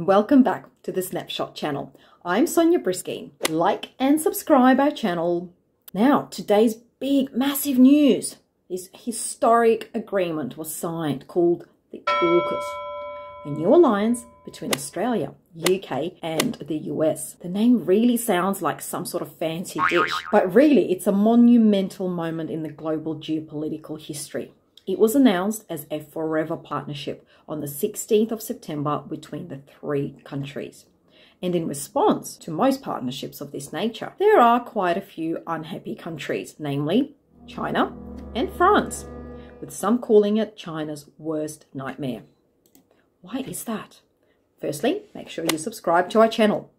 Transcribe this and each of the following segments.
Welcome back to the Snapshot channel. I'm Sonia Briskine. Like and subscribe our channel. Now, today's big, massive news. This historic agreement was signed called the AUKUS, a new alliance between Australia, UK and the US. The name really sounds like some sort of fancy dish, but really it's a monumental moment in the global geopolitical history. It was announced as a forever partnership on the 16th of September between the three countries. And in response to most partnerships of this nature, there are quite a few unhappy countries, namely China and France, with some calling it China's worst nightmare. Why is that? Firstly, make sure you subscribe to our channel.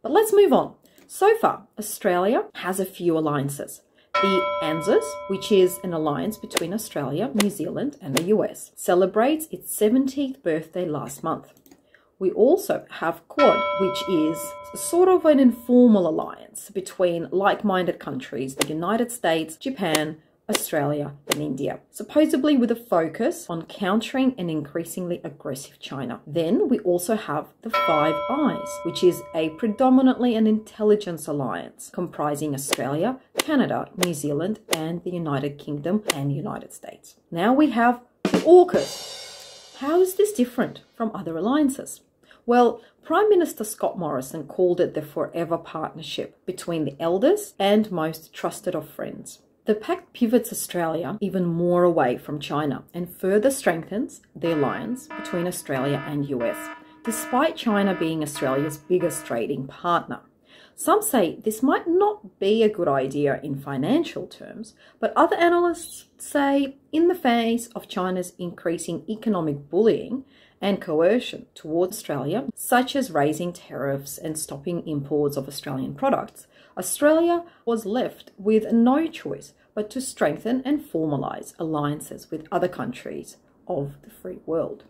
But let's move on. So far, Australia has a few alliances. The ANZUS, which is an alliance between Australia, New Zealand and the US, celebrates its 17th birthday last month. We also have Quad, which is sort of an informal alliance between like-minded countries, the United States, Japan, Australia and India, supposedly with a focus on countering an increasingly aggressive China. Then we also have the Five Eyes, which is a predominantly an intelligence alliance comprising Australia, Canada, New Zealand and the United Kingdom and United States. Now we have the AUKUS. How is this different from other alliances? Well, Prime Minister Scott Morrison called it the forever partnership between the elders and most trusted of friends. The pact pivots Australia even more away from China and further strengthens the alliance between Australia and US, despite China being Australia's biggest trading partner. Some say this might not be a good idea in financial terms, but other analysts say in the face of China's increasing economic bullying and coercion towards Australia, such as raising tariffs and stopping imports of Australian products, Australia was left with no choice but to strengthen and formalize alliances with other countries of the free world.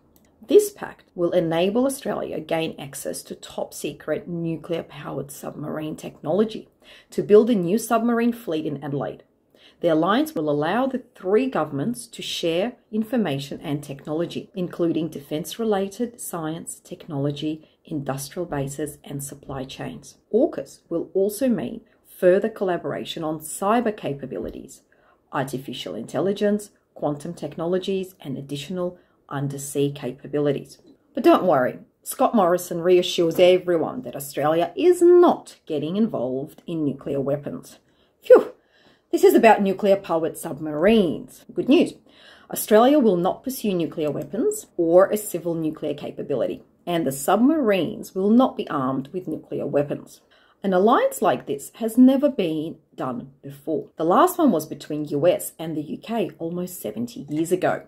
This pact will enable Australia gain access to top secret nuclear powered submarine technology to build a new submarine fleet in Adelaide. The alliance will allow the three governments to share information and technology, including defense related science, technology, industrial bases, and supply chains. AUKUS will also mean further collaboration on cyber capabilities, artificial intelligence, quantum technologies, and additional undersea capabilities. But don't worry, Scott Morrison reassures everyone that Australia is not getting involved in nuclear weapons. Phew, this is about nuclear powered submarines. Good news. Australia will not pursue nuclear weapons or a civil nuclear capability, and the submarines will not be armed with nuclear weapons. An alliance like this has never been done before. The last one was between US and the UK almost 70 years ago.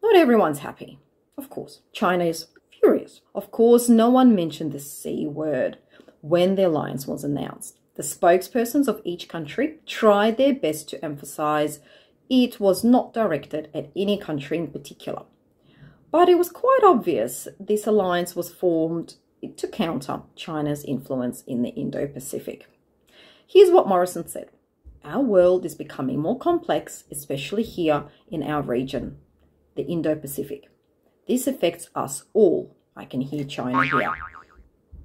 Not everyone's happy. Of course, China is furious. Of course, no one mentioned the C word when the alliance was announced. The spokespersons of each country tried their best to emphasize it was not directed at any country in particular. But it was quite obvious this alliance was formed to counter China's influence in the Indo-Pacific. Here's what Morrison said. Our world is becoming more complex, especially here in our region, the Indo-Pacific. This affects us all. I can hear China here.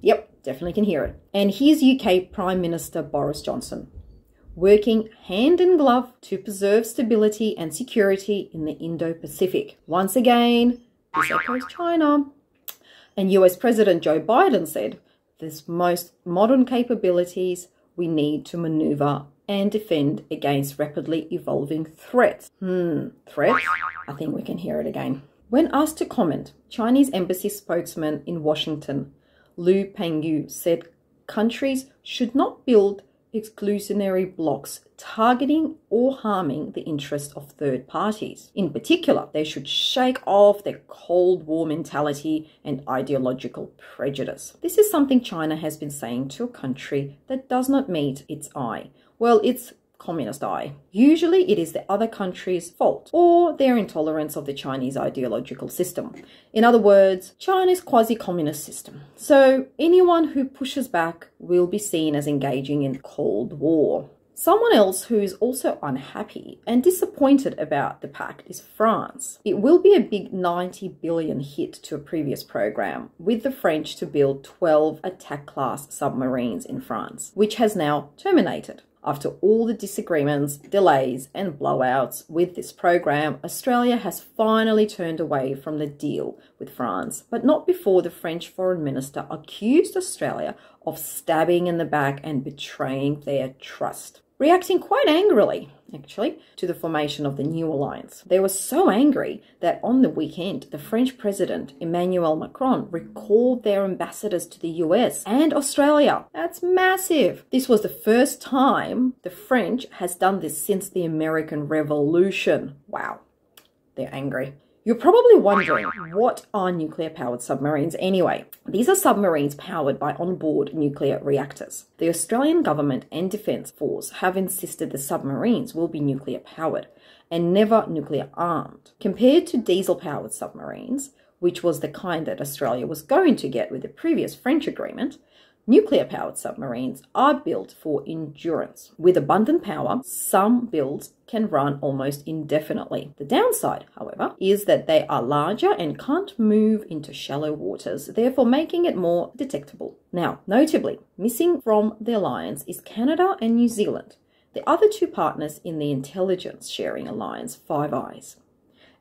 Yep, definitely can hear it. And here's UK Prime Minister Boris Johnson, working hand in glove to preserve stability and security in the Indo-Pacific. Once again, this echoes China. And US President Joe Biden said, there's most modern capabilities we need to maneuver and defend against rapidly evolving threats. Hmm, threats? I think we can hear it again. When asked to comment, Chinese embassy spokesman in Washington, Liu Pengyu, said countries should not build exclusionary blocs targeting or harming the interests of third parties. In particular, they should shake off their Cold War mentality and ideological prejudice. This is something China has been saying to a country that does not meet its eye. Well, it's communist eye. Usually it is the other country's fault or their intolerance of the Chinese ideological system. In other words, China's quasi-communist system. So anyone who pushes back will be seen as engaging in Cold War. Someone else who is also unhappy and disappointed about the pact is France. It will be a big 90 billion hit to a previous program with the French to build 12 attack class submarines in France, which has now terminated. After all the disagreements, delays, and blowouts with this program, Australia has finally turned away from the deal with France, but not before the French foreign minister accused Australia of stabbing in the back and betraying their trust reacting quite angrily, actually, to the formation of the new alliance. They were so angry that on the weekend, the French president, Emmanuel Macron, recalled their ambassadors to the US and Australia. That's massive. This was the first time the French has done this since the American Revolution. Wow. They're angry. You're probably wondering, what are nuclear powered submarines anyway? These are submarines powered by onboard nuclear reactors. The Australian Government and Defence Force have insisted the submarines will be nuclear powered and never nuclear armed. Compared to diesel powered submarines, which was the kind that Australia was going to get with the previous French agreement, Nuclear powered submarines are built for endurance. With abundant power, some builds can run almost indefinitely. The downside, however, is that they are larger and can't move into shallow waters, therefore making it more detectable. Now, notably, missing from the alliance is Canada and New Zealand, the other two partners in the intelligence sharing alliance, Five Eyes.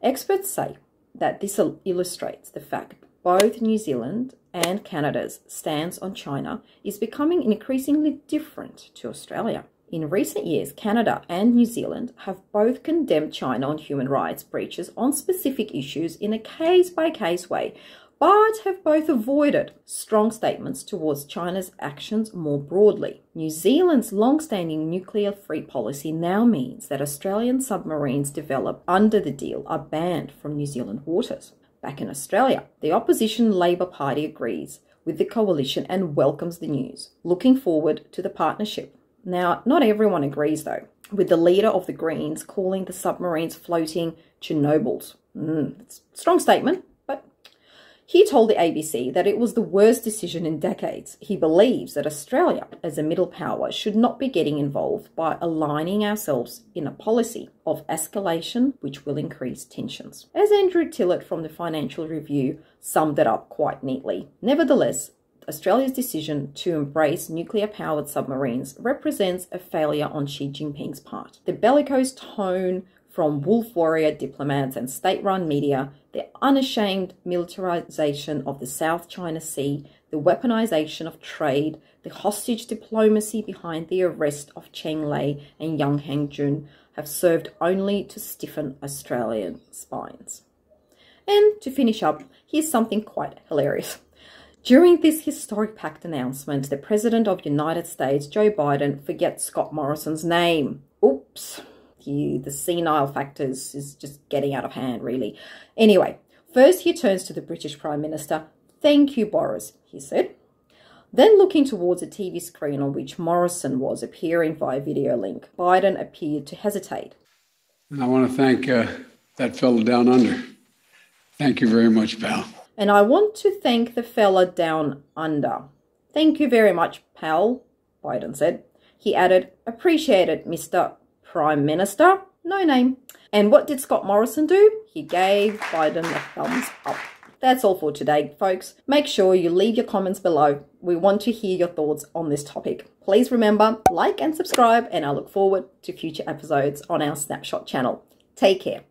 Experts say that this illustrates the fact both New Zealand and Canada's stance on China is becoming increasingly different to Australia. In recent years, Canada and New Zealand have both condemned China on human rights breaches on specific issues in a case by case way, but have both avoided strong statements towards China's actions more broadly. New Zealand's long standing nuclear free policy now means that Australian submarines developed under the deal are banned from New Zealand waters back in Australia. The opposition Labor Party agrees with the coalition and welcomes the news, looking forward to the partnership. Now, not everyone agrees though, with the leader of the Greens calling the submarines floating Chernobyls. Mm, strong statement, he told the ABC that it was the worst decision in decades. He believes that Australia, as a middle power, should not be getting involved by aligning ourselves in a policy of escalation which will increase tensions. As Andrew Tillett from the Financial Review summed it up quite neatly. Nevertheless, Australia's decision to embrace nuclear powered submarines represents a failure on Xi Jinping's part. The bellicose tone from wolf warrior diplomats and state run media, the unashamed militarization of the South China Sea, the weaponization of trade, the hostage diplomacy behind the arrest of Cheng Lei and Yang Hengjun have served only to stiffen Australian spines. And to finish up, here's something quite hilarious. During this historic pact announcement, the President of United States, Joe Biden, forgets Scott Morrison's name. Oops you, the senile factors is just getting out of hand, really. Anyway, first he turns to the British Prime Minister. Thank you, Boris, he said. Then looking towards a TV screen on which Morrison was appearing via video link, Biden appeared to hesitate. And I want to thank uh, that fellow down under. Thank you very much, pal. And I want to thank the fella down under. Thank you very much, pal, Biden said. He added, appreciate it, Mr. Prime Minister, no name. And what did Scott Morrison do? He gave Biden a thumbs up. That's all for today, folks. Make sure you leave your comments below. We want to hear your thoughts on this topic. Please remember, like and subscribe, and I look forward to future episodes on our Snapshot channel. Take care.